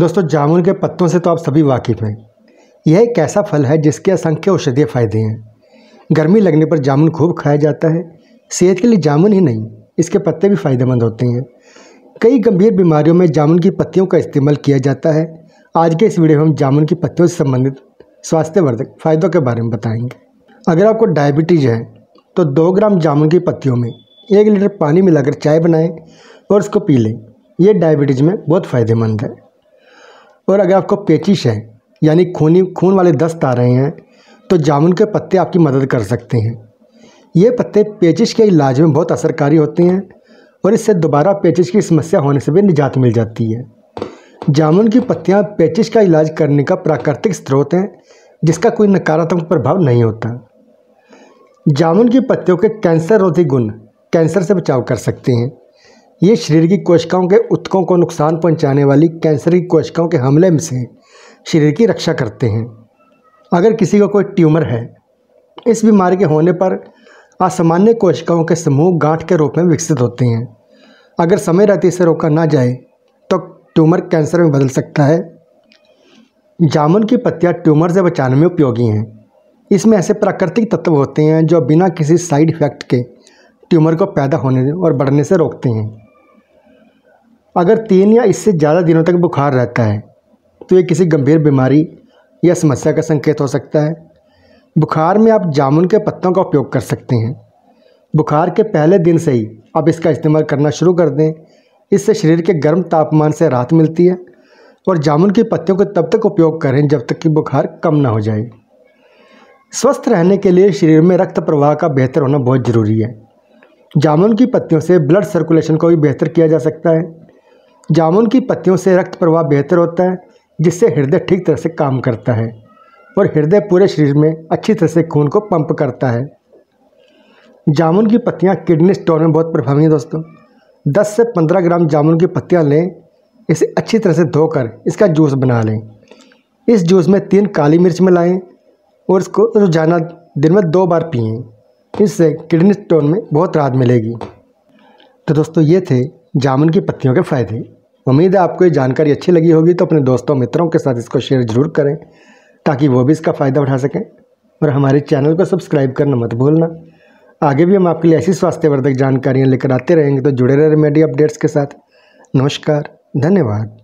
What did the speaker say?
दोस्तों, जामुन के पत्तों से तो आप सभी वाकिफ़ हैं। यह एक ऐसा फल है जिसके असंख्य औषधीय फ़ायदे हैं। गर्मी लगने पर जामुन खूब खाया जाता है। सेहत के लिए जामुन ही नहीं, इसके पत्ते भी फ़ायदेमंद होते हैं। कई गंभीर बीमारियों में जामुन की पत्तियों का इस्तेमाल किया जाता है। आज के इस वीडियो में हम जामुन की पत्तियों से संबंधित स्वास्थ्यवर्धक फ़ायदों के बारे में बताएँगे। अगर आपको डायबिटीज़ है तो दो ग्राम जामुन की पत्तियों में एक लीटर पानी मिलाकर चाय बनाएँ और उसको पी लें। ये डायबिटीज़ में बहुत फ़ायदेमंद है। और अगर आपको पेचिश है, यानी खूनी खून वाले दस्त आ रहे हैं तो जामुन के पत्ते आपकी मदद कर सकते हैं। ये पत्ते पेचिश के इलाज में बहुत असरकारी होते हैं और इससे दोबारा पेचिश की समस्या होने से भी निजात मिल जाती है। जामुन की पत्तियाँ पेचिश का इलाज करने का प्राकृतिक स्रोत हैं, जिसका कोई नकारात्मक प्रभाव नहीं होता। जामुन की पत्तियों के कैंसर रोधी गुण कैंसर से बचाव कर सकते हैं। ये शरीर की कोशिकाओं के उत्कों को नुकसान पहुँचाने वाली कैंसर की कोशिकाओं के हमले में से शरीर की रक्षा करते हैं। अगर किसी को कोई ट्यूमर है, इस बीमारी के होने पर असामान्य कोशिकाओं के समूह गांठ के रूप में विकसित होते हैं। अगर समय रहते इसे रोका ना जाए तो ट्यूमर कैंसर में बदल सकता है। जामुन की पत्तियाँ ट्यूमर से बचाने में उपयोगी हैं। इसमें ऐसे प्राकृतिक तत्व होते हैं जो बिना किसी साइड इफ़ेक्ट के ट्यूमर को पैदा होने और बढ़ने से रोकते हैं। अगर तीन या इससे ज़्यादा दिनों तक बुखार रहता है तो ये किसी गंभीर बीमारी या समस्या का संकेत हो सकता है। बुखार में आप जामुन के पत्तों का उपयोग कर सकते हैं। बुखार के पहले दिन से ही आप इसका इस्तेमाल करना शुरू कर दें। इससे शरीर के गर्म तापमान से राहत मिलती है और जामुन की पत्तियों को तब तक उपयोग करें जब तक कि बुखार कम ना हो जाए। स्वस्थ रहने के लिए शरीर में रक्त प्रवाह का बेहतर होना बहुत ज़रूरी है। जामुन की पत्तियों से ब्लड सर्कुलेशन को भी बेहतर किया जा सकता है। जामुन की पत्तियों से रक्त प्रवाह बेहतर होता है, जिससे हृदय ठीक तरह से काम करता है और हृदय पूरे शरीर में अच्छी तरह से खून को पंप करता है। जामुन की पत्तियाँ किडनी स्टोन में बहुत प्रभावी हैं दोस्तों। 10 से 15 ग्राम जामुन की पत्तियाँ लें, इसे अच्छी तरह से धोकर इसका जूस बना लें। इस जूस में तीन काली मिर्च मिलाएँ और इसको रोज़ाना दिन में दो बार पिए। इससे किडनी स्टोन में बहुत राहत मिलेगी। तो दोस्तों ये थे जामुन की पत्तियों के फ़ायदे। उम्मीद है आपको ये जानकारी अच्छी लगी होगी तो अपने दोस्तों मित्रों के साथ इसको शेयर ज़रूर करें, ताकि वो भी इसका फ़ायदा उठा सकें। और हमारे चैनल को सब्सक्राइब करना मत भूलना। आगे भी हम आपके लिए ऐसी स्वास्थ्यवर्धक जानकारियाँ लेकर आते रहेंगे तो जुड़े रहे रेमेडी अपडेट्स के साथ। नमस्कार, धन्यवाद।